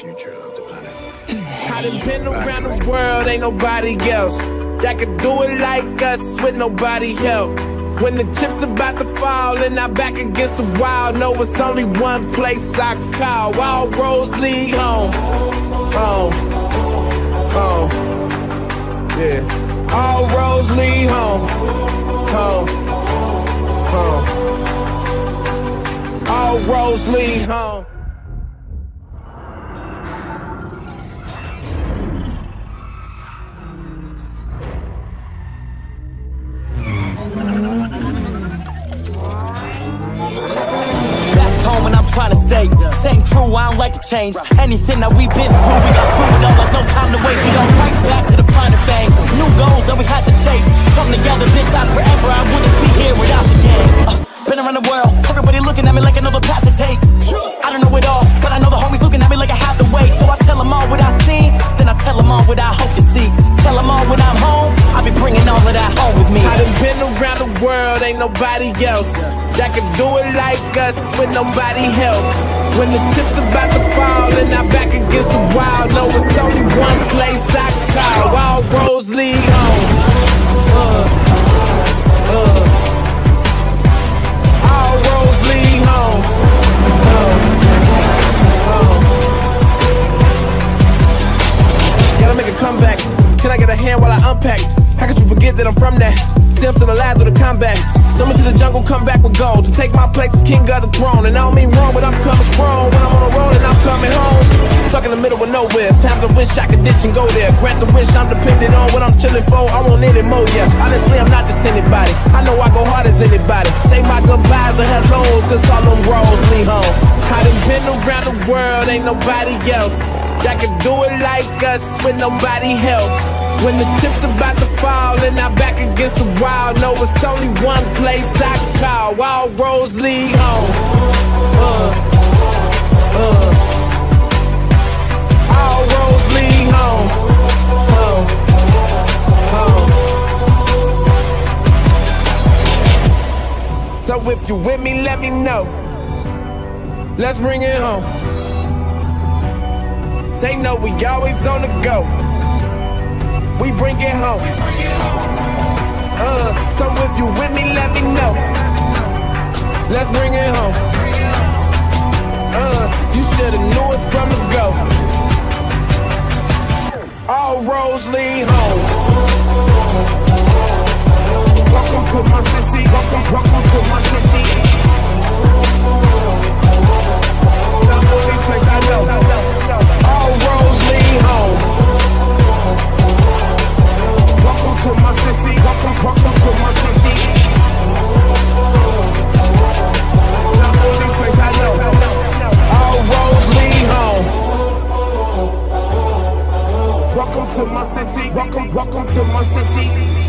future of the planet. I done been around the world, ain't nobody else that could do it like us with nobody help. When the chips about to fall and I'm back against the wall, know it's only one place I call. All roads lead home. Home. Home. Yeah. All roads lead home. Home. Home. All roads lead home. Trying to stay. Same true, I don't like to change. Anything that we've been through, we got through it all like no time to waste. We gon' fight back to the finer things. New goals that we had to chase. Come together, this time forever. I wouldn't be here without the game. Uh, been around the world, everybody looking at me like another path to take. I don't know it all, but I know the homies looking at me like I have the way. So I tell them all what I seen, then I tell them all what I hope to see. Tell them all when I'm home, I'll be bringing all of that home with me. I done been around the world, ain't nobody else that can do it like us with nobody help. When the chips about to fall and I'm back against the wall, no, it's only one place I call. All roads lead home. Uh, uh. All roads lead home. Uh, uh. Gotta make a comeback. Can I get a hand while I unpack? Could you forget that I'm from that? Steps to the last with the combat. Throw me to the jungle, come back with gold. To take my place as king of the throne. And I don't mean wrong, but I'm coming strong. When I'm on the road and I'm coming home. Stuck in the middle of nowhere. Times I wish I could ditch and go there. Grant the wish I'm dependent on what I'm chilling for. I won't want it more, yeah. Honestly, I'm not just anybody. I know I go hard as anybody. Say my goodbyes and hellos, cause all them roads lead home. I done been around the world, ain't nobody else that could do it like us with nobody help. When the chips about to fall and I back against the wall, know it's only one place I call. All roads lead home. Uh, uh. All roads lead home. Home. So if you with me, let me know. Let's bring it home. They know we always on the go we bring it home. Uh, so if you with me, let me know. Let's bring it home. Uh, you should've knew it from the go. All roads lead home. Welcome to my city. Welcome, welcome to to my city. Welcome, welcome to my city.